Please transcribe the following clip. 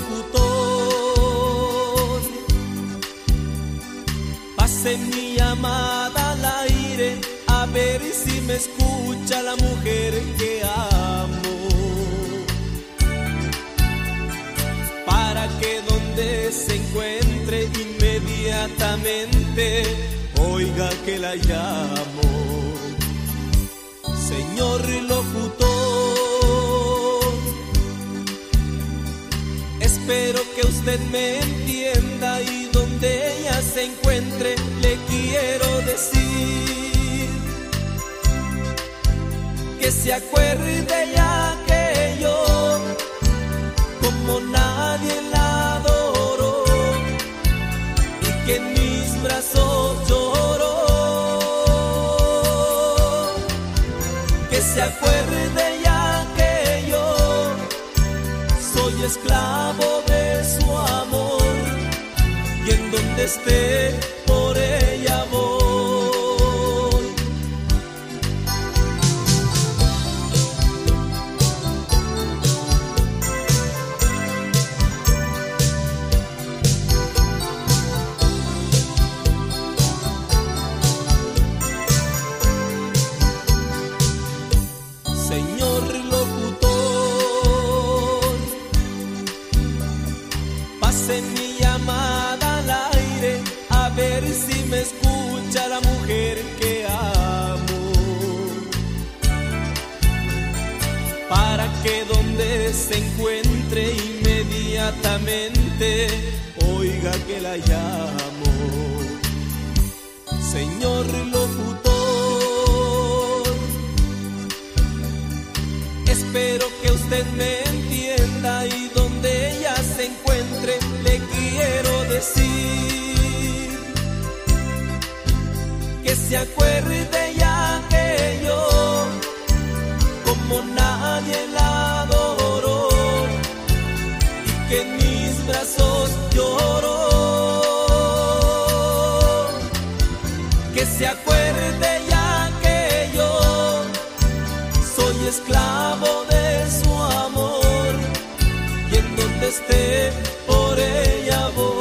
locutor. Pase mi llamada al aire a ver si me escucha la mujer que amo. Para que donde se encuentre inmediatamente oiga que la llamo. Señor locutor. Espero que usted me entienda y donde ella se encuentre le quiero decir que se acuerde ya que yo como nadie la adoro y que en mis brazos lloró. Que se acuerde ya que yo soy esclavo su amor y en donde esté por ella voy. Señor pase mi llamada al aire a ver si me escucha la mujer que amo. Para que donde se encuentre inmediatamente oiga que la llamo. Señor locutor, Espero que usted me Que se acuerde ya que yo, como nadie la adoró, y que en mis brazos lloró. Que se acuerde ya que yo soy esclavo de su amor, y en donde esté por ella voy.